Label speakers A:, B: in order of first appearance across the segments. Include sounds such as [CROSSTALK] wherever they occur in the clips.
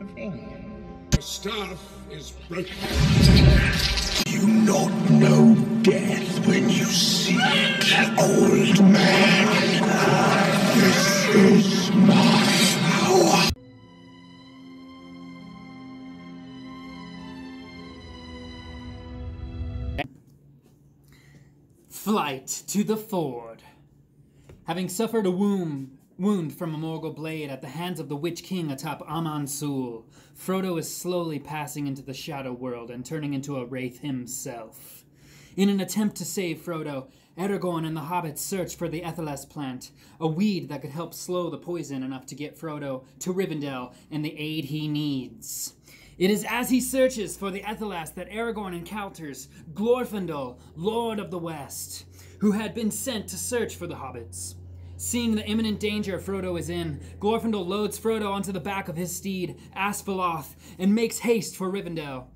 A: a thing. The staff is broken.
B: You not know death when you see it, old man. This is my power.
C: Flight to the Ford. Having suffered a wound, wound from a Morgul blade at the hands of the Witch King atop Amon Sûl, Frodo is slowly passing into the Shadow World and turning into a wraith himself. In an attempt to save Frodo, Aragorn and the hobbits search for the Athelas plant, a weed that could help slow the poison enough to get Frodo to Rivendell and the aid he needs. It is as he searches for the Athelas that Aragorn encounters Glorfindel, Lord of the West, who had been sent to search for the hobbits. Seeing the imminent danger Frodo is in, Glorfindel loads Frodo onto the back of his steed, Asfaloth, and makes haste for Rivendell.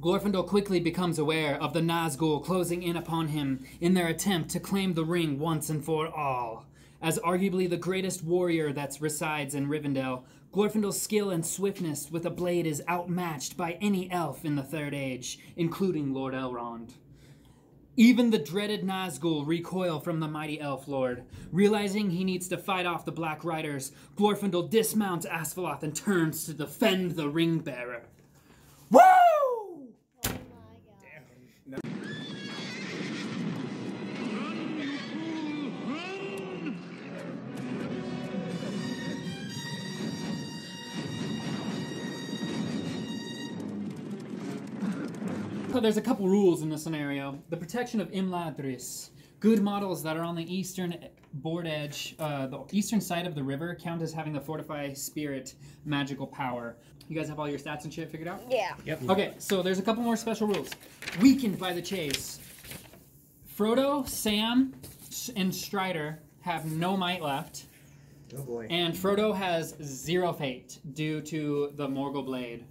C: Glorfindel quickly becomes aware of the Nazgul closing in upon him in their attempt to claim the ring once and for all. As arguably the greatest warrior that resides in Rivendell, Glorfindel's skill and swiftness with a blade is outmatched by any elf in the Third Age, including Lord Elrond. Even the dreaded Nazgul recoil from the mighty elf lord. Realizing he needs to fight off the Black Riders, Glorfindel dismounts Asfaloth and turns to defend the ring bearer. There's a couple rules in this scenario. The protection of Imladris. Good models that are on the eastern board edge, uh, the eastern side of the river, count as having the Fortify Spirit magical power. You guys have all your stats and shit figured out?
D: Yeah.
E: Yep.
C: Okay, so there's a couple more special rules. Weakened by the chase. Frodo, Sam, and Strider have no might left.
E: Oh boy.
C: And Frodo has zero fate due to the Morgul Blade.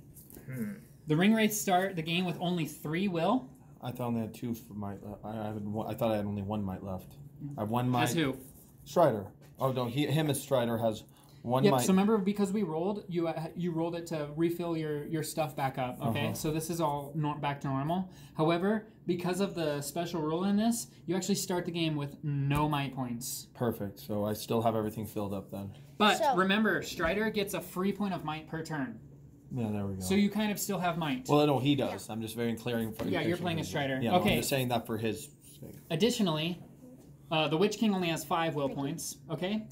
C: The ring wraiths start the game with only three will.
F: I thought I only had two for might. le- I, I, had I thought I had only one might left. I have one might.
C: As who?
F: Strider. Oh no, he, him as Strider has one
C: Yep.
F: might.
C: So remember, because we rolled, you uh, you rolled it to refill your your stuff back up. Okay.
F: Uh-huh.
C: So this is all nor- back to normal. However, because of the special rule in this, you actually start the game with no might points.
F: Perfect. So I still have everything filled up then.
C: But
D: So-
C: remember, Strider gets a free point of might per turn.
F: Yeah, there we go.
C: So you kind of still have might.
F: well, no, he does. I'm just very clearing. For
C: Yeah, you're playing a Strider.
F: Yeah, no,
C: Okay.
F: I'm just saying that for his sake.
C: Additionally, uh, the Witch King only has five will points. Okay.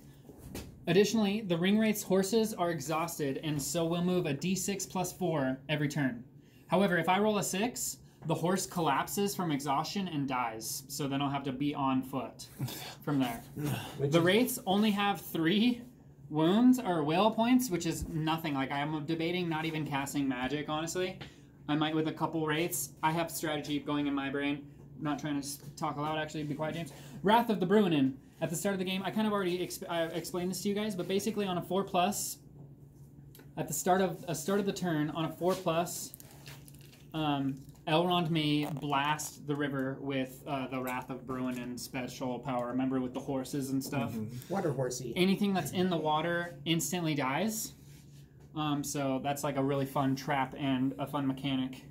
C: Additionally, the Ring Wraith's horses are exhausted, and so will move a d6 plus four every turn. However, if I roll a six, the horse collapses from exhaustion and dies. So then I'll have to be on foot from there. [LAUGHS] the Wraiths only have three wounds or will points, which is nothing. Like I'm debating not even casting magic, honestly. I might with a couple wraiths. I have strategy going in my brain. I'm not trying to talk aloud, actually. Be quiet, James. Wrath of the Bruinen. At the start of the game, I kind of already exp- explained this to you guys, but basically on a four plus, at the start of a start of the turn on a four plus, um, Elrond may blast the river with uh, the Wrath of Bruinen special power. Remember with the horses and stuff
E: Water horsey.
C: anything that's in the water instantly dies. Um, so that's like a really fun trap and a fun mechanic.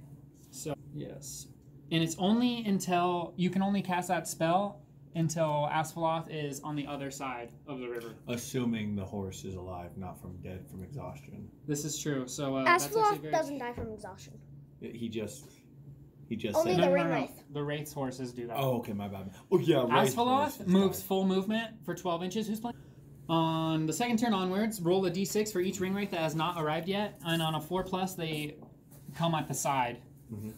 C: So yes, and it's only until you can only cast that spell until Asfaloth is on the other side of the river.
G: Assuming the horse is alive, not from dead from exhaustion.
C: This is true. So uh, that's very...
D: doesn't die from exhaustion.
G: He just, he just
D: Only
G: said.
D: the
C: No, no,
D: ring
C: no, no. The race horses do that.
G: Oh, okay, my bad. Oh yeah, Wraith
C: Asfaloth
G: horses
C: moves
G: die.
C: full movement for 12 inches. Who's playing? On the second turn onwards, roll a d6 for each ring wraith that has not arrived yet, and on a 4 plus, they come at the side.
G: Mm-hmm.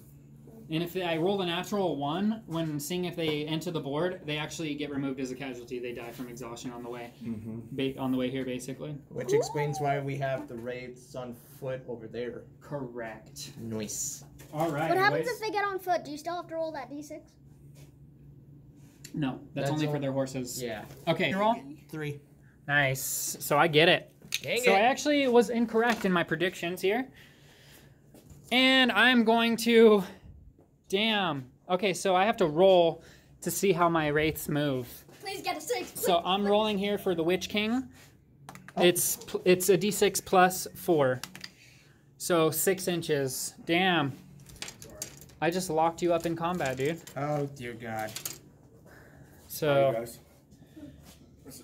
C: And if I roll a natural 1, when seeing if they enter the board, they actually get removed as a casualty. They die from exhaustion on the way.
G: Mm-hmm.
C: Ba- on the way here, basically.
E: Which explains why we have the wraiths on foot over there.
C: Correct.
E: Nice.
C: All right.
D: What happens
C: boys.
D: if they get on foot? Do you still have to roll that d6?
C: No, that's,
E: That's
C: only
E: all-
C: for their horses.
E: Yeah.
C: Okay. You roll?
E: Three.
C: Nice. So I get it.
E: Dang
C: so
E: it.
C: I actually was incorrect in my predictions here. And I'm going to. Damn. Okay, so I have to roll to see how my wraiths move.
D: Please get a six.
C: So I'm rolling here for the Witch King. It's it's a d6 plus four. So six inches. Damn. I just locked you up in combat, dude.
E: Oh dear God.
C: So
F: guys. This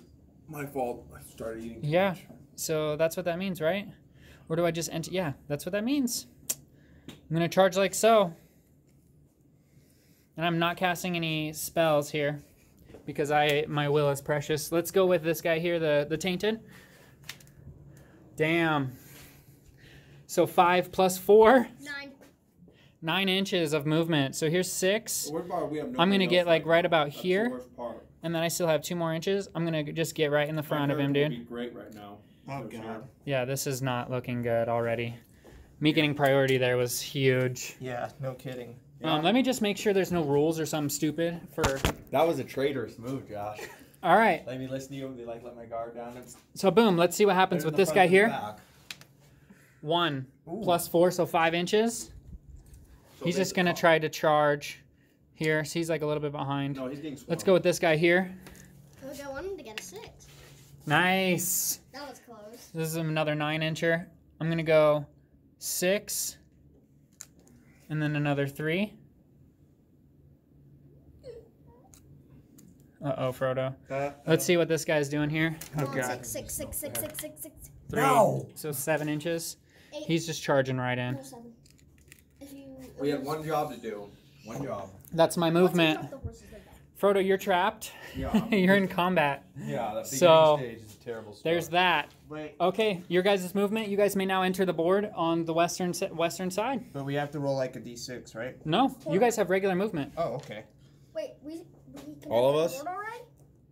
F: my fault. I started eating. too
C: Yeah.
F: much.
C: So that's what that means, right? Or do I just enter? Yeah, that's what that means. I'm gonna charge like so. And I'm not casting any spells here because I my will is precious. Let's go with this guy here, the the tainted. Damn. So five plus four,
D: Nine.
C: nine inches of movement. So here's six,
F: What we have
C: I'm gonna get like right about
F: That's
C: here. and then I still have two more inches. I'm gonna just get right in the front of him, dude.
F: Be great right now.
E: Oh
F: For sure.
E: God.
C: Yeah, this is not looking good already. Me getting priority there was huge.
E: Yeah. No kidding.
C: Um, let me just make sure there's no rules or something stupid for.
G: That was a traitorous move, Josh. [LAUGHS]
C: All right,
G: Let me listen to you and be like, let my guard down. It's
C: so boom. Let's see what happens
G: better
C: with this guy here.
G: back.
C: One plus four, so five inches.
F: So
C: He's just gonna try to charge here. So he's like a little bit behind.
F: No, he's getting.
C: Let's go with this guy here.
D: Okay, I wanted to get a six.
C: Nice.
D: That was close.
C: This is another nine incher. I'm gonna go six, and then another three. Uh oh, Frodo.
E: Uh,
C: Let's see what this guy's doing here.
E: Oh
D: Come
E: God.
D: Six, six, six, six, six, six, six.
C: Three.
E: No.
C: So seven inches.
D: Eight.
C: He's just charging right in.
D: No, seven. If you.
G: We had one job to do. One job.
C: That's my
D: Once you
C: movement. Frodo, you're trapped.
G: Yeah. [LAUGHS]
C: you're in combat.
G: Yeah, that beginning
C: So,
G: stage is a terrible start.
C: There's that.
E: Wait.
C: Okay, your guys' movement. You guys may now enter the board on the western western side.
E: But we have to roll like a d6, right?
C: No, you guys have regular movement.
E: Oh, okay.
D: Wait, we. we can
G: All of us?
D: the board already?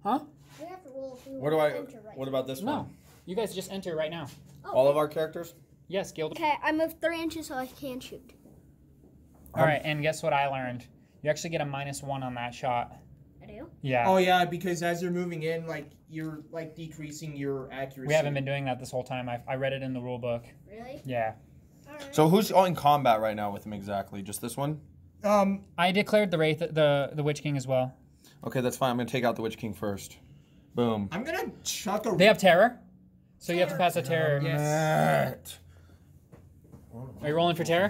C: Huh?
D: We have to roll if we
G: What do I?
D: enter right
G: What about this
C: No,
G: one?
C: you guys just enter right now.
D: Oh,
G: All of our characters?
C: Yes, Guild.
D: Okay, I moved three inches so I can shoot.
C: All right, and guess what I learned? You actually get a minus one on that shot.
D: I.
C: Yeah.
E: Oh yeah, because as you're moving in, like you're like decreasing your accuracy.
C: we haven't been doing that this whole time. I, I read it in the rule book.
D: Really?
C: Yeah.
D: Alright.
G: So who's all in combat right now with him exactly? Just this one?
E: Um.
C: I declared the wraith the the Witch King as well.
G: Okay, that's fine. I'm gonna take out the Witch King first. Boom.
E: I'm gonna chuck a.
C: They have terror, so you have to pass a terror.
E: Yes.
C: Are you rolling for terror?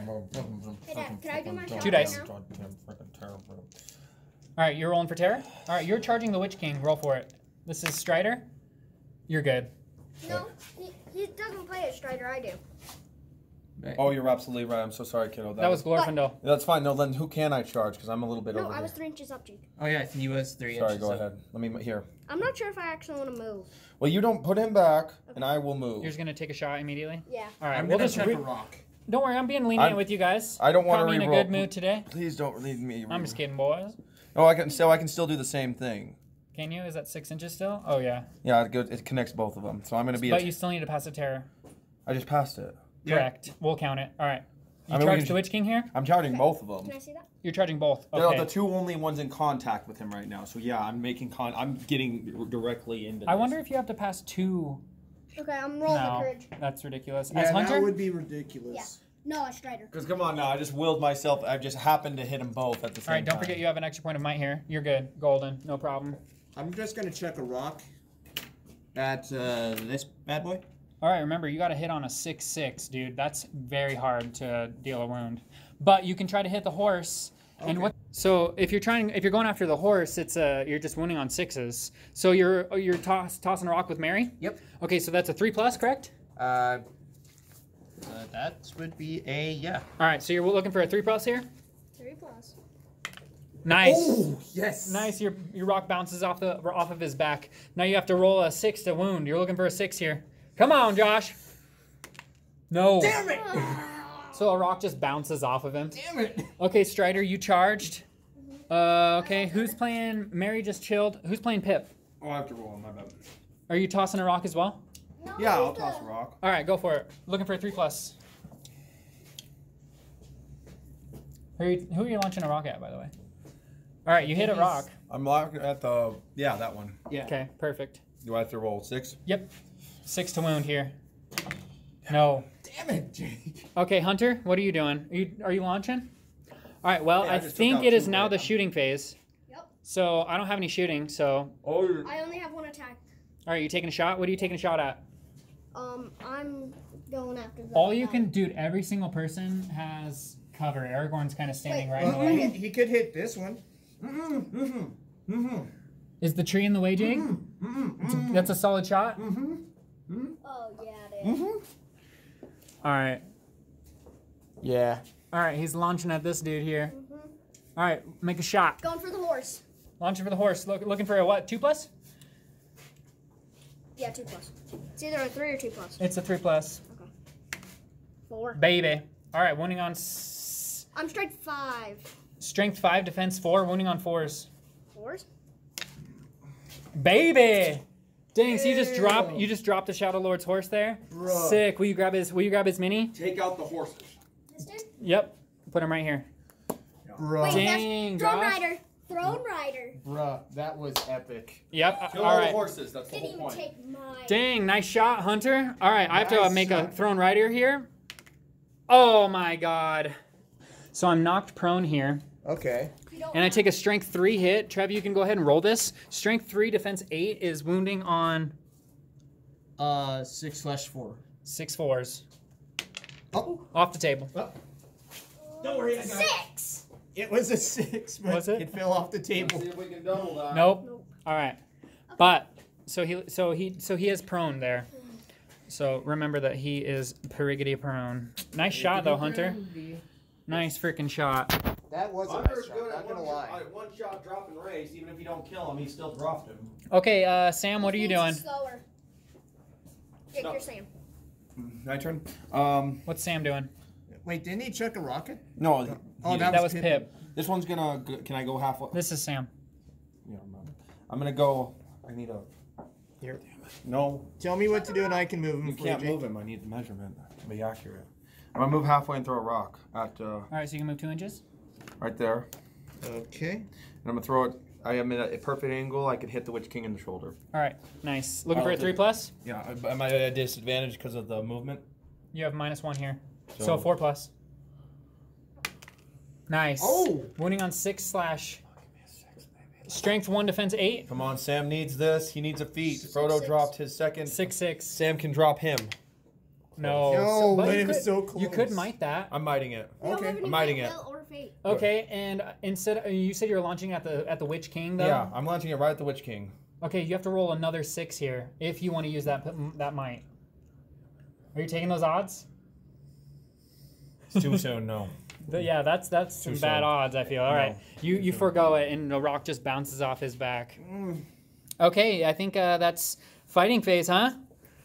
D: Hey, Dad, can I do my
C: Two dice.
D: now?
C: All right, you're rolling for terror. All right, you're charging the Witch King. Roll for it. This is Strider. You're good.
D: No, he, he doesn't play as Strider. I do.
G: Oh, you're absolutely right. I'm so sorry, kiddo.
C: That was Glorfindel.
G: That's fine. No, then who can I charge? Because I'm a little bit
D: No,
G: over
D: I
G: here.
D: was three inches up, Jake.
E: Oh yeah, he was three
G: Sorry,
E: inches.
G: go
E: up.
G: ahead. Let me here.
D: I'm not sure if I actually want to move.
G: Well, you don't put him back, and I will move.
C: You're just gonna take a shot immediately.
D: Yeah.
C: All right,
E: I'm
C: we'll
E: gonna
C: just
E: chuck
C: re-
E: a rock.
C: don't worry. I'm being lenient
G: I'm-
C: with you guys.
G: I don't want
C: Caught
G: to
C: me in a
G: re-roll.
C: good mood today.
G: Please don't leave me.
C: I'm just kidding, boys.
G: Oh, I can still. I can still do the same thing.
C: Can you? Is that six inches still? Oh yeah.
G: Yeah, it, goes, it connects both of them. So I'm gonna be.
C: But
G: A,
C: you still need to pass a terror.
G: I just passed it.
E: Yeah.
C: Correct. We'll count it. All right. You
G: I mean, we
C: charge
G: can
C: the Witch King here.
G: I'm charging both of them.
D: Can I see that?
C: You're charging both.
G: They're the two only ones in contact with him right now. So yeah, I'm making con. I'm getting directly into.
C: I
G: this.
C: wonder if you have to pass two.
D: Okay, I'm rolling
C: No,
D: the courage.
C: that's ridiculous.
E: Yeah,
C: As
E: that would be ridiculous.
D: No, a Strider.
G: Because come on now, I just willed myself. I just happened to hit them both at the same time.
C: all right. Don't
G: time.
C: forget you have an extra point of might here. You're good. Golden. No problem.
E: I'm just gonna chuck a rock at uh, this bad boy.
C: All right. Remember, you got to hit on a six six, dude. That's very hard to deal a wound. But you can try to hit the horse. And what? So if you're trying, if you're going after the horse, it's uh, you're just wounding on sixes. So you're you're toss, tossing a rock with Merry.
E: Yep.
C: Okay, so that's a three plus, correct?
E: Uh, uh, that would be a yeah.
C: All right. So you're looking for a three plus here.
D: Three plus.
C: Nice.
E: Oh yes.
C: Nice. Your your rock bounces off the off of his back. Now you have to roll a six to wound. You're looking for a six here. Come on, Josh. No.
E: Damn it!
C: So a rock just bounces off of him.
E: Damn it!
C: Okay, Strider, you charged. Uh, okay, who's playing? Merry just chilled. Who's playing Pip?
G: Oh, I have to roll on my bad.
C: Are you tossing a rock as well?
D: No,
G: Yeah, I'll toss a rock.
C: All right, go for it. Looking for a three plus. Who are you, who are you launching a rock at, by the way? All right, you hit a rock.
G: I'm locked at the yeah that one.
E: Yeah.
C: Okay, perfect.
G: Do I have to roll six?
C: Yep, six to wound here. No.
E: Damn it, Jake.
C: Okay, Hunter, what are you doing? Are you are you launching? All right. Well,
G: Yeah, I
C: I think it is now
G: right
C: the
G: now.
C: shooting phase.
D: Yep.
C: So I don't have any shooting. So
G: Oh.
D: I only have one attack.
C: all right, you taking a shot? What are you taking a shot at?
D: Um, I'm going after the.
C: All you
D: guy.
C: can, dude. Every single person has cover. Aragorn's kind of standing
D: Wait,
C: right in the
E: Uh,
C: way.
E: he, he could hit this one. Mm-hmm, mm-hmm, mm-hmm,
C: Is the tree in the way, Jake?
E: mm-hmm,
C: It's a- that's a solid shot.
D: mm-hmm Oh yeah, it is.
E: mm-hmm.
C: All right,
E: Yeah.
C: all right. He's launching at this dude here.
D: Mm-hmm.
C: All right, make a shot.
D: Going for the horse.
C: Launching for the horse. Look, looking for a what? Two plus?
D: Yeah, two plus. It's either a three or two plus.
C: It's a three plus. Okay.
D: Four.
C: Baby. All right, wounding on s-
D: I'm strike five.
C: strength five, defense four, wounding on fours.
D: Fours.
C: Baby. Dang, so you just drop you just dropped the Shadow Lord's horse there.
E: Bruh.
C: Sick. Will you grab his Will you grab his mini?
G: Take out the horses.
C: Yep. Put him right here.
E: Bruh.
D: Wait,
C: Dang,
D: that's Throne
C: Josh.
D: Rider. Throne Rider.
E: Bruh, that was epic.
C: Yep.
G: Kill
C: all
G: all the horses. That's the
D: Didn't
G: whole
D: even
G: point.
D: take mine.
C: Dang, nice shot, Hunter. All right, I have to uh,
E: Nice
C: make a
E: shot.
C: throne rider here. Oh my god. So I'm knocked prone here,
E: Okay.
C: And I take a strength three hit. Trev, you can go ahead and roll this. Strength three, defense eight is wounding on
E: Uh, six slash four.
C: six fours.
E: Oh.
C: Off the table.
E: Don't worry, I got it.
D: Six.
E: It was a six, but
C: Was it?
E: it fell off the
G: Let's
E: table.
G: see if we can double that.
C: Nope.
D: Nope.
C: All right. But so he so he so he is prone there. So remember that he is perigity prone. Nice shot though, Hunter. Nice freaking shot.
E: That was a
G: Hunter's
E: nice shot,
G: good
E: not
G: at
E: gonna
G: one,
E: lie.
G: shot, one shot drop and race. Even if you don't kill him, he still dropped him.
C: Okay, uh, Sam, what are you doing?
D: it's Slower. Jake,
G: No.
D: you're Sam.
G: My turn. Um,
C: What's Sam doing?
E: Wait, didn't he chuck a rocket?
G: no.
E: Oh,
G: he-
E: that
C: That
E: was
C: was
E: Pip.
C: Pip.
G: This one's gonna. Can I go halfway?
C: This is Sam.
G: Yeah, I'm gonna go. I need a.
E: Here.
G: No,
E: Tell me what to do and I can move him.
G: you
E: for
G: can't
E: Jake.
G: move him. I need the measurement to be accurate. I'm gonna move halfway and throw a rock at uh,
C: All right, so you can move two inches.
G: right there,
E: Okay.
G: and I'm gonna throw it. I am at a perfect angle. I could hit the Witch King in the shoulder.
C: All right, nice. Looking for a three plus.
G: Yeah, am I at a disadvantage because of the movement?
C: You have minus one here, so,
G: So-
C: four plus. Nice.
E: Oh!
C: wounding on six slash. Strength one, defense eight.
G: Come on, Sam needs this. He needs a feat. Frodo
D: six.
G: dropped his second.
C: Six six.
G: Sam can drop him.
C: No.
E: No,
C: but
E: but
C: you
E: it was
C: could-
E: so
C: You could
E: close.
C: might that.
G: I'm miting it.
D: We don't
E: Okay.
D: have any
G: I'm hiding
D: will,
G: it.
D: will or fate.
C: Okay, and instead uh, you said you're launching at the at the Witch King though.
G: Yeah, I'm launching it right at the Witch King.
C: Okay, you have to roll another six here if you want to use that that might. Are you taking those odds?
G: It's too soon, no.
C: Th- yeah, that's that's some
G: Too
C: bad
G: soon.
C: odds. I feel. All right, you you forego it, and the rock just bounces off his back. Okay, I think uh, that's fighting phase, huh?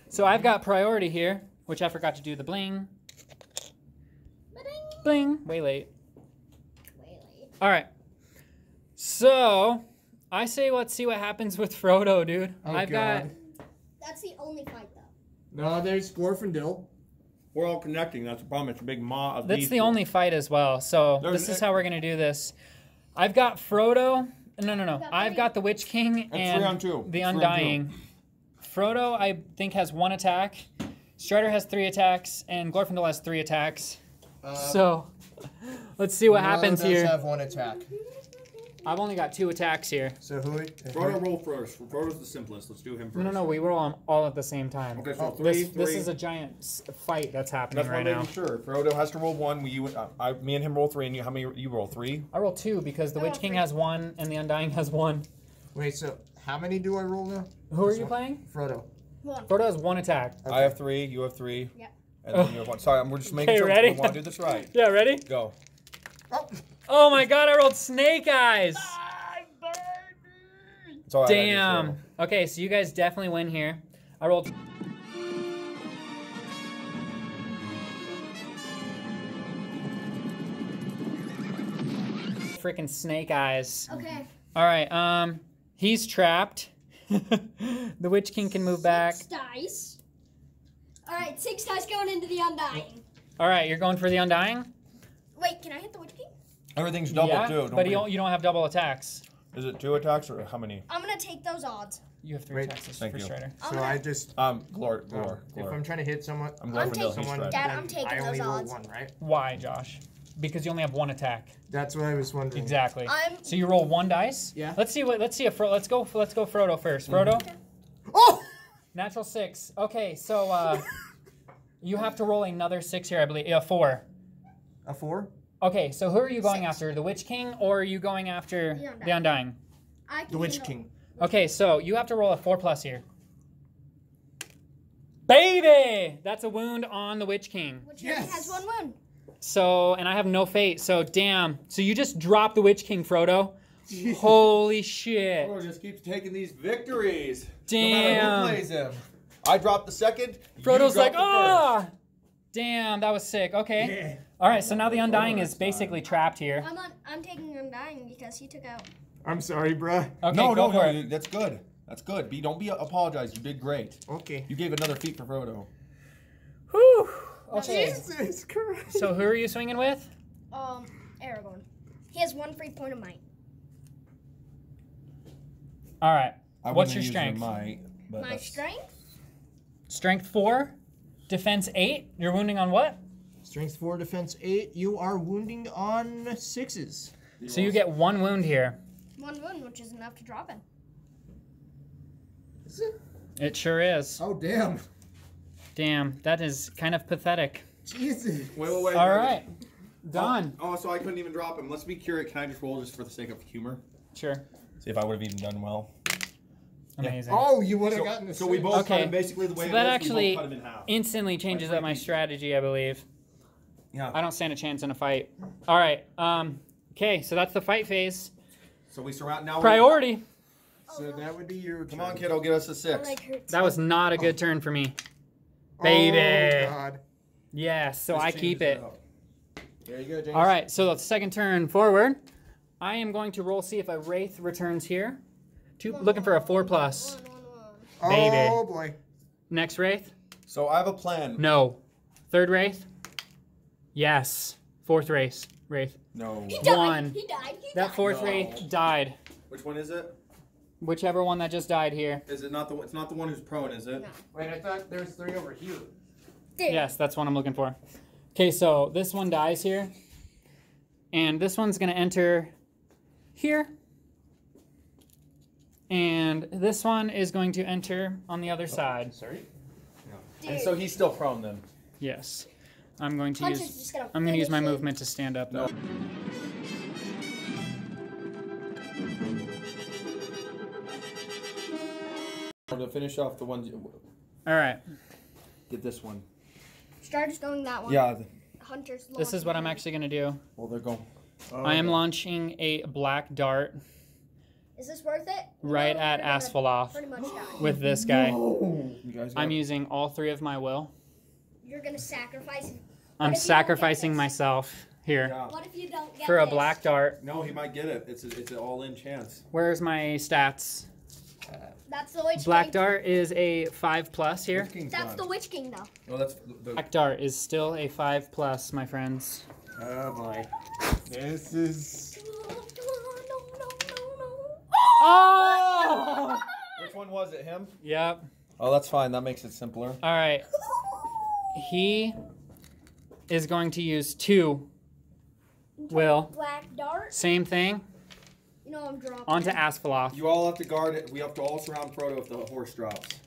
C: So I've got priority here, which I forgot to do the bling. Bling. Way late. All right. So I say let's see what happens with Frodo, dude.
E: Oh,
C: I've got.
D: That's the only fight though.
E: No, there's Glorfindel.
G: We're all connecting. That's the problem. It's a big maw of
C: That's
G: these
C: the only fight as well. So
G: There's-
C: this is how we're gonna do this. I've got Frodo. No, no, no.
D: got
C: I've got the Witch King
G: That's
C: and
G: three on two.
C: the
G: Three on two.
C: Undying. Frodo, I think, has one attack. Strider has three attacks, and Glorfindel has three attacks. Uh, so let's see what
E: Frodo
C: happens
E: does
C: here.
E: have one attack.
C: I've only got two attacks here.
E: So who?
G: Frodo roll first. Frodo's the simplest. Let's do him first.
C: No, no, no. We roll them all at the same time.
G: Okay, so
E: Oh,
G: three,
C: This, this is a giant fight that's happening
G: That's why
C: right now.
G: making sure. Frodo has to roll one. We, you, uh, I, me and him roll three, and you, how many you roll? Three.
C: I roll two because the
D: I
C: Witch King
D: three.
C: has one and the Undying has one.
E: Wait, so how many do I roll now?
C: Who are you
E: one?
C: playing?
E: Frodo.
D: One.
C: Frodo has one attack.
G: I have three. You have three.
D: Yep.
G: And then you have one. Sorry, I'm- we're just making
C: Okay,
G: sure
C: ready?
G: we want to do this right. [LAUGHS]
C: Yeah, ready?
G: Go.
E: Oh,
C: Oh my god, I rolled Snake Eyes!
G: It's all right, I just
C: Damn.
G: roll.
C: Okay, so you guys definitely win here. I rolled. Freaking Snake Eyes.
D: Okay.
C: All right, um, he's trapped. [LAUGHS] the Witch King can move back.
D: Six dice. All right, six dice going into the undying.
C: All right, you're going for the Undying?
D: Wait, can I hit the witch king?
G: Everything's double
C: yeah,
G: too. Don't
C: but you don't, you don't have double attacks.
G: Is it two attacks or how many?
D: I'm gonna take those odds.
C: You have three
E: Wait,
C: attacks
G: thank
C: for
G: you.
C: Strider.
E: So
D: gonna,
E: I just.
G: Um, Glor,
E: oh,
G: Glor,
E: if I'm trying to hit someone,
G: I'm
D: I'm taking-
G: Dylan.
E: Someone.
D: Dad,
E: then
D: I'm taking
E: I only
D: those
E: roll
D: odds.
E: one, right?
C: Why, Josh? Because you only have one attack.
E: That's what I was wondering.
C: Exactly.
D: I'm-
C: So you roll one dice.
E: Yeah.
C: Let's see what. Let's see if Fro- let's go. Let's go Frodo first. Frodo,
E: Oh!
C: natural six. Okay, so uh, [LAUGHS] You have to roll another six here, I believe. Yeah, four.
E: A four?
C: Okay, so who are you going
D: Six.
C: after? The Witch King or are you going after
D: The Undying.
C: the Undying?
D: I
F: The Witch
D: handle-
F: King.
C: Okay, so you have to roll a four plus here. Baby! That's a wound on the Witch King.
D: Which yes. has one wound.
C: So, and I have no fate, so damn. So you just dropped the Witch King, Frodo. [LAUGHS] Holy shit.
G: Frodo just keeps taking these victories. No
C: Damn.
G: matter who plays him. I dropped the second. you
C: Frodo's like,
G: the first.
C: ah! Damn, that was sick. Okay. All right, so now the Undying is basically trapped here.
D: I'm on. I'm taking Undying because he took out.
F: I'm sorry, bruh.
C: Okay,
G: no,
C: go
G: no,
C: for
G: no.
C: it.
G: That's good. That's good. Be don't be apologize. You did great.
F: Okay.
G: You gave another feat for Frodo.
C: Whew. Okay.
F: Jesus Christ.
C: So who are you swinging with?
D: Um, Aragorn. He has one free point of might.
C: All right.
G: I
C: What's
G: wouldn't
C: your
G: use
C: strength?
G: Might, but
D: My
G: that's-
D: strength.
C: Strength four, defense eight. You're wounding on what?
F: Strength 4, defense 8. You are wounding on sixes.
C: So you get one wound here.
D: One wound, which is enough to drop him.
F: Is it?
C: It sure is.
F: Oh, damn.
C: Damn, that is kind of pathetic.
F: Jesus.
G: Wait, wait, wait.
C: All
G: wait.
C: right. Done.
G: Oh, oh, so I couldn't even drop him. Let's be curious. Can I just roll just for the sake of humor?
C: Sure.
G: See if I would have even done well.
C: Amazing.
F: Oh, you would have
G: So,
F: gotten the
G: so we both
C: Okay.
G: cut him basically the way
C: So
G: it
C: that
G: was, we
C: actually
G: both cut him in half.
C: Instantly changes up my strategy, I believe.
G: Yeah.
C: I don't stand a chance in a fight. All right. Um. Okay, so that's the fight phase.
G: So we surround now.
C: Priority.
F: So that would be your
G: Come on, kiddo, get us a six.
D: leg.
C: That was not a good turn for me. Baby.
F: Oh, God.
C: Yes, so
G: This
C: I keep
G: changes
C: it.
G: up.
F: There you go, James.
C: All right, so the second turn forward. I am going to roll see if a wraith returns here. Two, looking for a four plus.
D: One, one, one.
F: Oh,
C: baby.
F: boy.
C: Next wraith.
G: So I have a plan.
C: No. Third wraith. Yes. Fourth race. Wraith.
G: No.
D: He died.
C: One.
D: He died. He died
C: That
D: died.
C: fourth
G: No.
C: wraith died.
G: Which one is it?
C: Whichever one that just died here.
G: Is it not the? It's not the one who's prone, is it?
D: No.
F: Wait, I thought there's three over here.
D: Dude.
C: Yes, that's what I'm looking for. Okay, so this one dies here. And this one's going to enter here. And this one is going to enter on the other oh, side.
F: Sorry?
D: Dude.
G: And so he's still prone then.
C: Yes. I'm going to
D: Punch is
C: use
D: just gonna
C: I'm going to use my
D: finish it.
C: movement to stand up though.
G: To finish off the ones,
C: All right.
G: get this one.
D: Strider's going that one.
G: Yeah.
D: Hunter's.
C: This is what I'm actually going to do.
G: Well, they're going.
C: I am launching a black dart
D: Is this worth it? You
C: right
D: know,
C: at
D: you're gonna
C: Asfaloth
D: Pretty much die.
C: with this guy.
G: You guys.
C: I'm using all three of my will.
D: You're gonna sacrifice.
C: I'm
D: if you don't get
C: sacrificing myself here
G: Yeah.
D: What if you don't get
C: for a
D: this?
C: black dart.
G: No, he might get it. It's a, it's an all-in chance.
C: Where's my stats?
D: That's the witch
C: Black
D: king.
C: dart is a five plus here.
G: Witch King's
D: That's
G: gone.
D: the witch king though.
G: No, that's the.
C: Black dart is still a five plus, my friends.
F: Oh, boy. This is.
D: No, no, no, no.
C: Oh!
G: Which one was it? Him?
C: yep.
G: Oh, that's fine. That makes it simpler.
C: All right. He is going to use two. Will.
D: Black dart.
C: Same thing.
D: You know I'm dropping.
C: Onto Asfaloth.
G: You all have to guard it. We have to all surround Frodo if the horse drops.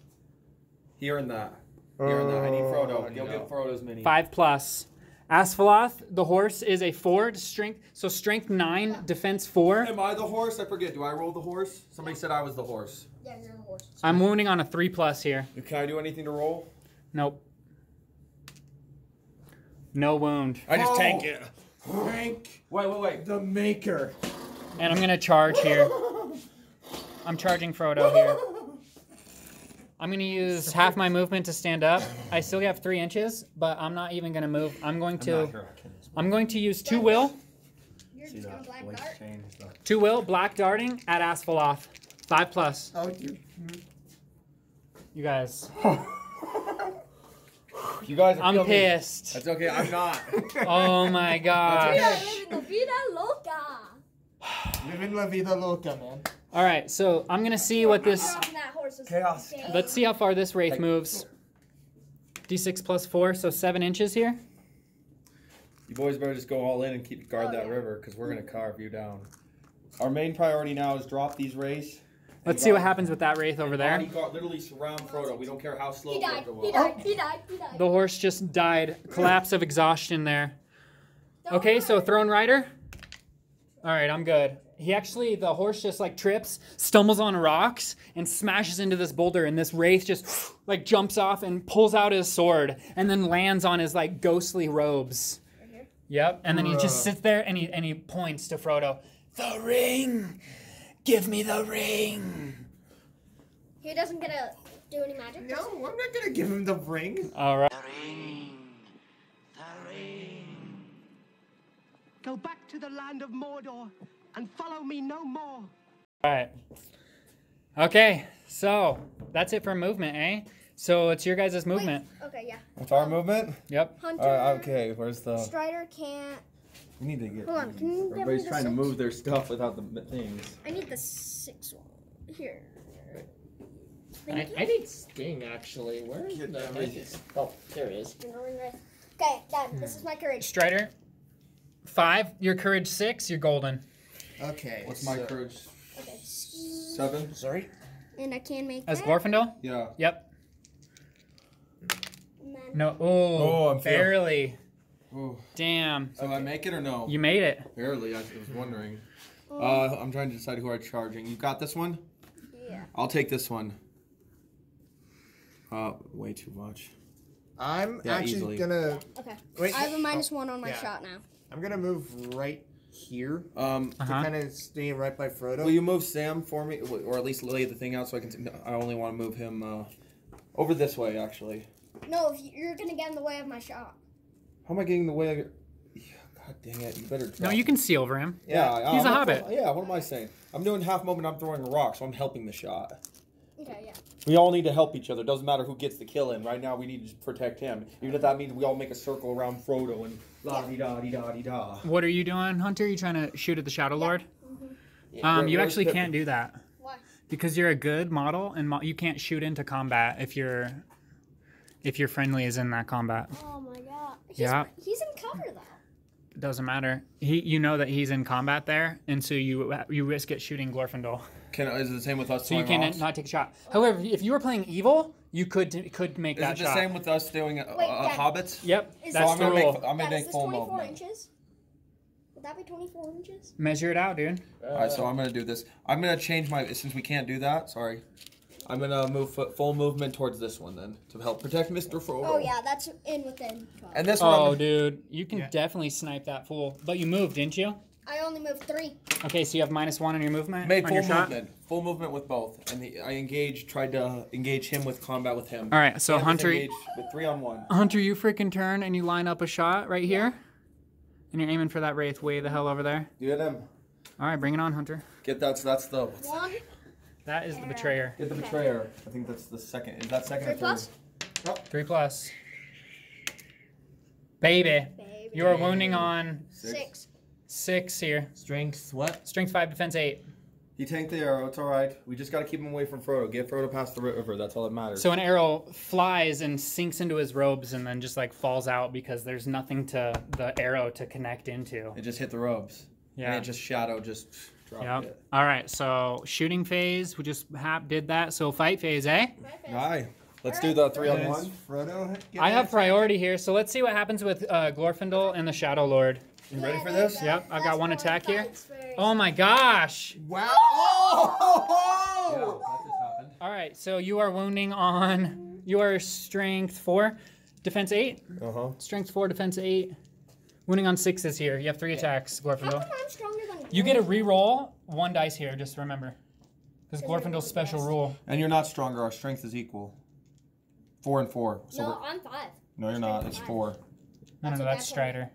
G: Here and that. Here and that. I need oh, Frodo.
F: Oh,
G: You'll
F: no.
G: get Frodo's mini.
C: Five plus. Asfaloth, the horse, is a four strength. So strength nine, defense four.
G: Am I the horse? I forget. Do I roll the horse? Somebody said I was the horse.
D: Yeah, you're the horse.
C: I'm wounding on a three plus here.
G: Can I do anything to roll?
C: Nope. No wound.
G: I just
F: Oh.
G: tank it.
F: Frank
G: Wait, wait, wait.
F: the Maker.
C: And I'm gonna charge here. I'm charging Frodo here. I'm gonna use half my movement to stand up. I still have three inches, but I'm not even gonna move. I'm going to. I'm going to use two will,
D: You're just gonna black dart.
C: two will, black darting at Asfaloth. Five plus.
F: Oh, you.
C: You guys. [LAUGHS]
G: You guys are
C: I'm
G: feeling-
C: pissed.
G: That's okay. I'm not. [LAUGHS]
C: Oh my
D: We
C: gosh.
D: are living the vida loca.
F: Living La Vida Loca, man.
C: All right, so I'm gonna see what this.
D: Dropping that horse was
G: Chaos.
D: insane.
C: Let's see how far this wraith moves. D6 plus four, so seven inches here.
G: You boys better just go all in and keep guard
D: Oh,
G: that
D: yeah.
G: river because we're gonna carve you down. Our main priority now is drop these rays.
C: Let's see what happens with that wraith over there.
G: Bodyguard literally surround Frodo. We don't care how slow
D: He died.
G: Frodo
D: He died. He died. He died.
C: The horse just died. Collapse of exhaustion there. Okay, so
D: worry.
C: Throne Rider. All right, I'm good. He actually, the horse just like trips, stumbles on rocks, and smashes into this boulder. And this wraith just like jumps off and pulls out his sword, and then lands on his like ghostly robes. Yep. And then he just sits there and he and he points to Frodo. The ring. Give me the ring.
D: He doesn't get to do any magic.
E: No, I'm not gonna give him the ring.
C: All right. The ring. The ring.
H: Go back to the land of Mordor and follow me no more.
C: All right. Okay, so that's it for movement, eh? So it's your guys' movement.
D: Okay, yeah.
F: What's our movement?
C: Yep.
D: Hunter.
F: Uh, okay, where's the?
D: Strider can't.
F: We need to get.
D: Hold on. Can you
G: Everybody's trying to move their stuff without the things.
D: I need the six one. Here.
I: I, I need Sting actually. Where is the heck? Oh, there he is.
D: Okay, Dad. This is hmm. my courage.
C: Strider, five. Your courage six. You're golden.
E: Okay.
G: What's my
E: so-
G: courage?
D: Okay.
G: Seven.
E: Sorry.
D: And I can make
C: As
D: that.
C: Glorfindel.
G: Yeah.
C: Yep.
D: and then-
C: No. Oh,
F: Oh, I'm feeling-
C: barely.
G: Ooh.
C: Damn.
G: So I make it or no?
C: You made it.
G: Barely. I was wondering. Uh, I'm trying to decide who I'm charging. You got this one?
D: Yeah.
G: I'll take this one. Uh, way too much.
E: I'm
G: Yeah,
E: actually
G: easily.
E: gonna.
D: Okay.
E: Wait.
D: I have a minus one on my
E: yeah.
D: shot now.
E: I'm gonna move right here
G: Um,
C: Uh
E: to
C: huh.
E: kind of stay right by Frodo.
G: will you move Sam for me, or at least lay the thing out so I can? I only want to move him uh, over this way, actually.
D: No, if you're gonna get in the way of my shot.
G: How am I getting in the way? Of... Yeah, [SIGHS] God dang it! You better.
C: No, you can see over him.
G: Yeah, I-
C: He's
G: I'm
C: a
G: not-
C: hobbit.
G: Yeah, what am I saying? I'm doing half movement. I'm throwing a rock, so I'm helping the shot.
D: Okay, yeah.
G: We all need to help each other. Doesn't matter who gets the kill in. Right now, we need to protect him. Even if that means we all make a circle around Frodo and la di da di da di da.
C: What are you doing, Hunter? Are You trying to shoot at the Shadow Lord?
G: Where-
C: Um, you actually
G: the-
C: can't do that
D: Why?
C: because you're a good model, and mo- you can't shoot into combat if you're if your friendly is in that combat.
D: Oh my god. He's,
C: Yeah.
D: He's in cover though.
C: It doesn't matter. He, you know that he's in combat there, and so you you risk it shooting Glorfindel.
G: Can, is it the same with us?
C: So you
G: throwing
C: can
G: rocks?
C: not take a shot. However, if you were playing evil, you could could make
G: Is
C: that
G: it the
C: shot.
G: same with us doing uh,
D: Wait,
G: uh,
D: Dad.
G: hobbits?
C: Yep,
D: Is
C: that's
G: I'm
C: the
G: gonna
C: rule.
G: make. I'm gonna
D: is
G: make
D: this
G: full
D: 24
G: movement.
D: inches? Would that be 24 inches?
C: Measure it out, dude.
G: All right, so I'm gonna do this. I'm gonna change my since we can't do that. Sorry. I'm gonna move fo- full movement towards this one then to help protect Mr. Frodo.
D: Oh yeah, that's in within 12.
G: And this one.
C: Oh, dude, you can
E: Yeah.
C: definitely snipe that fool. But you moved, didn't you?
D: I only moved three.
C: Okay, so you have minus one on your movement.
G: Made full
C: your shot?
G: movement. Full movement with both, and the, I engaged, tried to engage him with combat with him.
C: All right, so
G: Sam
C: Hunter,
G: with three on one.
C: Hunter, you freaking turn and you line up a shot right here, and you're aiming for that wraith way the hell over there.
G: Get him.
C: All right, bring it on, Hunter.
G: Get that. So that's the. what's-
D: One,
C: That is the betrayer.
G: Get the betrayer. I think that's the second. Is that second
D: three
G: or third?
D: plus.
C: Three plus. Baby,
D: Baby.
C: you are wounding on
D: Six.
C: six here.
F: Strength what?
C: Strength five, defense eight.
G: He tanked the arrow. It's all right. We just got to keep him away from Frodo. Get Frodo past the river. That's all that matters.
C: So an arrow flies and sinks into his robes and then just like falls out because there's nothing to the arrow to connect into.
G: it just hit the robes.
C: Yeah.
G: And it just shadow just dropped
C: Yep.
G: it.
C: All right. So shooting phase, we just hap- did that. So fight phase, eh? Fight phase.
G: Aye. Let's do the three on one.
E: Frodo.
C: I have
E: that?
C: priority here, so let's see what happens with uh, Glorfindel and the Shadow Lord.
G: You ready for this?
D: go.
C: Yep, I've got one attack here.
D: fights first.
C: Oh my gosh!
E: Wow!
G: Yeah,
E: Oh!
G: that just happened.
C: All right, so you are wounding on your strength four, defense eight.
G: Uh huh.
C: Strength four, defense eight. Wounding on sixes here. You have three attacks,
D: How
C: Glorfindel.
D: come I'm stronger than
C: You get a re-roll one dice here. Just remember, because
D: Because
C: Glorfindel's special rule.
G: And you're not stronger. Our strength is equal. Four and four. So
D: No,
G: we're,
D: I'm five.
G: no, you're not. It's four.
C: No, no,
D: That's
C: no, that's
D: that's
C: Strider.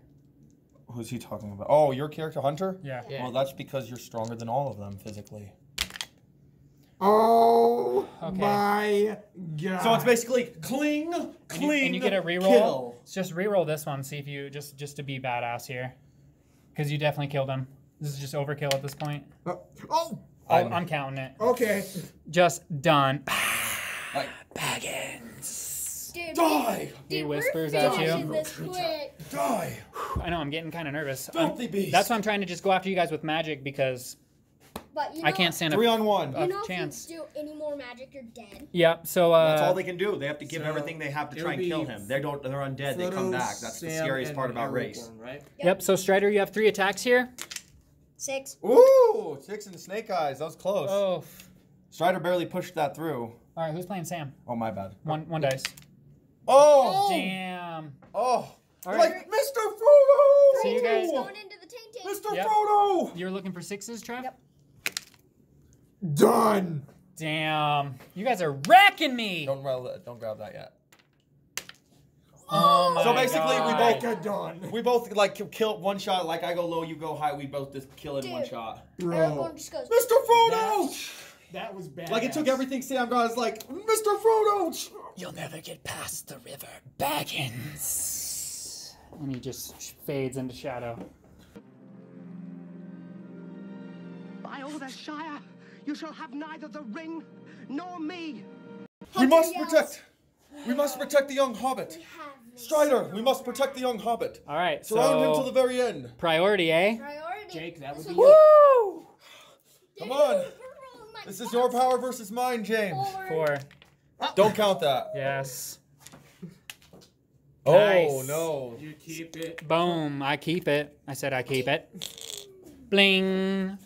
G: Who's he talking about? Oh, your character, Hunter.
C: Yeah.
I: Yeah.
G: Well, that's because you're stronger than all of them physically.
E: Oh
C: Okay.
E: my god!
G: So it's basically cling,
C: And you,
G: cling.
C: and you get a re-roll.
G: Kill.
C: So just re-roll this one. See if you just just to be badass here, because you definitely killed him. This is just overkill at this point.
E: oh, oh,
C: Oh,
G: I'm-
C: I'm counting it.
E: okay.
C: Just done. [SIGHS]
G: Like,
C: Baggins.
D: Dude,
G: die,
C: He
D: dude,
C: whispers
D: we're
C: at you.
D: This quick.
G: die.
C: I know I'm getting kind of nervous. I'm-
G: beast.
C: that's why I'm trying to just go after you guys with magic because
D: But you know,
C: I can't stand
G: Three
C: a,
G: on one.
D: You
C: a
D: know,
C: chance.
D: if you do any more magic, you're dead.
C: Yep. So uh,
E: That's all they can do. They have to give
G: so
E: everything they have to try and kill him. They don't. They're undead. They come back. That's the scariest part about race.
G: Aragorn, right?
C: Yep. So Strider, you have three attacks here.
D: Six.
G: Ooh, six and snake eyes. That was close.
C: Oh.
G: Strider barely pushed that through.
C: All right. Who's playing Sam?
G: Oh my bad.
C: One one dice.
G: Oh.
C: Damn.
G: Oh.
C: All
G: Like
C: right.
G: Mr. Frodo.
C: So you guys,
D: Going into the taint taint.
G: Mr.
C: Yep.
G: Frodo.
C: you're looking for sixes, Trev?
D: Yep.
F: Done.
C: Damn. You guys are wrecking me.
G: Don't grab. Don't grab that yet.
C: Oh my
G: So basically, we both
F: Get done.
G: we both like kill- kill one shot. Like I go low, you go high. We both just kill in one
D: Dude.
G: shot.
D: Aragorn just goes.
G: Mr. Frodo.
F: That was bad.
G: Like it took everything Sam got. It's like Mr. Frodo.
C: You'll never get past the river, Baggins. And he just fades into shadow.
H: By all the Shire, you shall have neither the ring nor me.
G: We must
D: Yes.
G: protect. We must protect the young hobbit.
D: Have this.
G: Strider, we must protect the young hobbit.
C: All right.
G: Surround him
C: so
G: till the very end.
C: priority, eh?
D: Priority.
I: Jake, that would be
D: was-
I: you.
C: Woo!
G: Come on.
D: you're rolling my
G: This is your power versus mine, James.
D: forward.
C: Four.
G: Don't count that.
C: Yes.
G: Oh
C: Nice.
G: no.
I: You keep it.
C: Boom. I keep it. I said I keep it. Bling.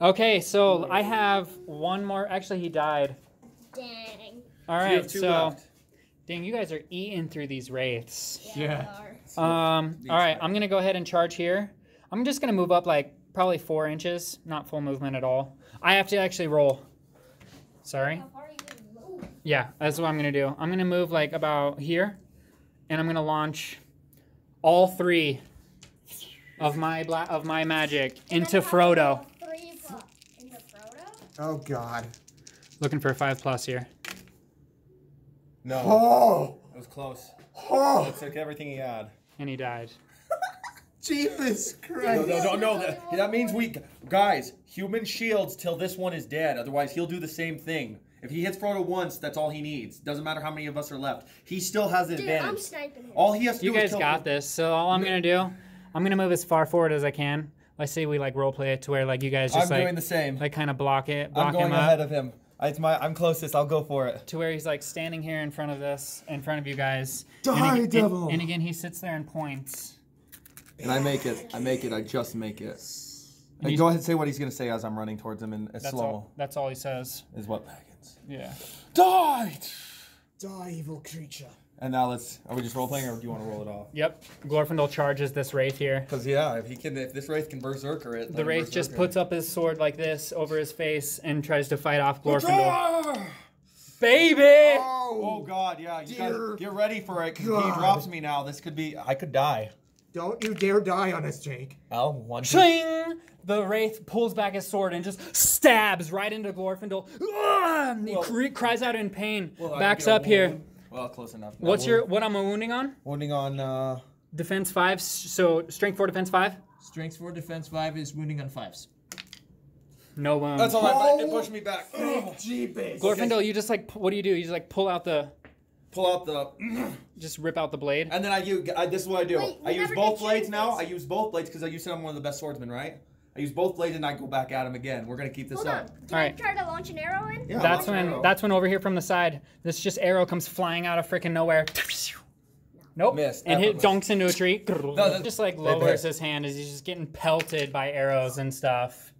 C: Okay, so I have one more. Actually, he died.
D: Dang.
C: All
G: You have two
C: so
G: left.
C: Dang, you guys are eating through these wraiths.
I: Yeah.
D: we are.
C: Um, all right, I'm gonna go ahead and charge here. I'm just gonna move up like probably four inches, not full movement at all. I have to actually roll. Sorry.
D: How far are you gonna move?
C: Yeah, that's what I'm gonna do. I'm gonna move like about here, and I'm gonna launch all three of my bla- of my magic into Frodo.
D: Three into Frodo?
F: Oh God.
C: Looking for a five plus here.
G: No.
F: Oh.
G: It was close.
F: Oh.
G: It took everything he had.
C: And he died. [LAUGHS]
F: Jesus
G: No,
F: Christ.
G: no, no, no. That, that means we, guys, human shields till this one is dead. Otherwise, he'll do the same thing. If he hits Frodo once, that's all he needs. Doesn't matter how many of us are left. He still has the
D: Dude,
G: advantage.
D: I'm sniping him.
G: all he has to
C: You
G: do is
C: guys
G: kill
C: got this. So all I'm gonna do, I'm gonna move as far forward as I can. Let's say we like role play it to where like you guys
G: I'm
C: just like
G: doing the same.
C: like kind of block it, block
G: I'm going
C: him up.
G: ahead of him. It's my. I'm closest. I'll go for it.
C: to where he's like standing here in front of this, in front of you guys.
F: Die,
C: and, ag-
F: devil.
C: And, and again, he sits there and points.
G: And I make it. I make it. I just make it.
C: And
G: Hey,
C: he's-
G: go ahead and say what he's gonna say as I'm running towards him in as
C: That's
G: slow
C: all. That's all he says.
G: is what Baggins.
C: Yeah.
G: Died.
F: Die, evil creature.
G: And now let's. Are we just role playing, or do you want to roll it off?
C: Yep. Glorfindel charges this wraith here.
G: Because yeah, if he can, if this wraith can berserker it,
C: The wraith just puts up his sword like this over his face and tries to fight off Glorfindel. Baby!
G: Oh! oh God, yeah, you
F: Dear
G: guys get ready for it. 'cause if he
F: God.
G: drops me now. This could be. I could die.
F: Don't you dare die on us, Jake.
G: Al, one.
C: Ching! The wraith pulls back his sword and just stabs right into Glorfindel. And he cr- cries out in pain.
G: Well,
C: Backs up here.
G: wound. Well, close enough.
C: What's your what I'm I wounding on?
G: wounding on? uh
C: Defense five. So strength four, defense five.
I: Strength four, defense five is wounding on fives.
C: No wounds.
G: That's all right. It pushed me back.
F: Jeepers.
C: Glorfindel, you just like pu- what do you do? You just like pull out the,
G: Pull out the.
C: just rip out the blade.
G: And then I use. I, this is what I do.
D: Wait, we
G: I use
D: never
G: both blades now. I use both blades because you said I'm one of the best swordsmen, right? I use both blades and I go back at him again. We're gonna keep this
D: Hold
G: up.
D: on. Can
C: All
D: I
C: right.
D: try to launch an arrow in?
G: Yeah,
C: That's when
G: arrow.
C: that's when over here from the side, this just arrow comes flying out of freaking nowhere. Nope.
G: Missed,
C: And hit
G: effortless.
C: dunks into a tree.
G: that-
C: just like lowers his hand as he's just getting pelted by arrows and stuff.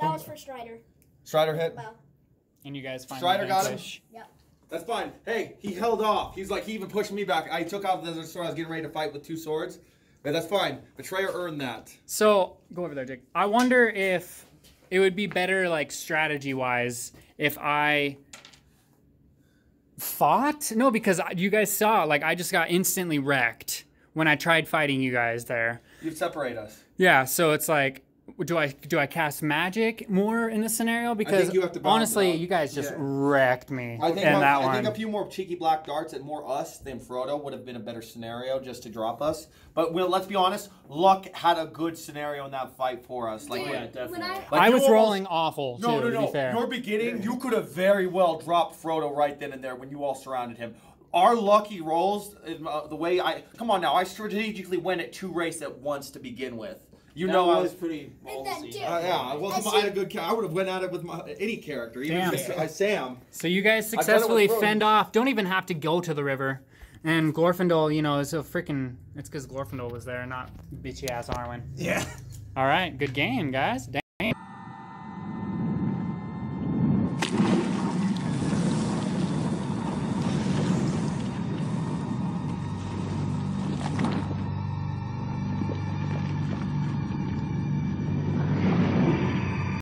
D: That was for Strider.
G: Strider hit.
D: Well,
C: And you guys finally
G: Strider got him?
C: vanquish.
D: yep.
G: That's fine. Hey, he held off. He's like he even pushed me back. I took out the other sword. I was getting ready to fight with two swords, but that's fine. Betrayer earned that.
C: So go over there, Dick. I wonder if it would be better, like strategy wise, if I fought. No, because you guys saw, like, I just got instantly wrecked when I tried fighting you guys there.
G: You'd separate us.
C: Yeah, so it's like, do I do I cast magic more in this scenario? Because
G: you have to
C: honestly, you guys just
F: Yeah.
C: wrecked me
G: I think,
C: in
G: I,
C: that
G: I
C: one.
G: think a few more cheeky black darts at more us than Frodo would have been a better scenario just to drop us. But well, let's be honest, luck had a good scenario in that fight for us. Like,
D: Dude,
I: yeah, definitely.
D: When I,
G: like
C: I was
G: almost-
C: rolling awful
G: No,
C: too.
G: no,
C: To
G: no.
C: be fair.
G: Your beginning, you could have very well dropped Frodo right then and there when you all surrounded him. Our lucky rolls, uh, the way I come on now, I strategically went at two race at once to begin with, You
F: That
G: know I
F: was
G: was.
F: pretty ballsy.
G: Uh, yeah, I wasn't.
D: That's
G: I had a good. Ca- I would have went at it with my any character, even
C: Damn.
G: if it's, uh, Sam.
C: So you guys
G: done it with
C: successfully
G: Frodo.
C: fend off. Don't even have to go to the river. And Glorfindel, you know, is a freaking. It's because Glorfindel was there, not bitchy ass Arwen.
E: Yeah.
C: All right, good game, guys.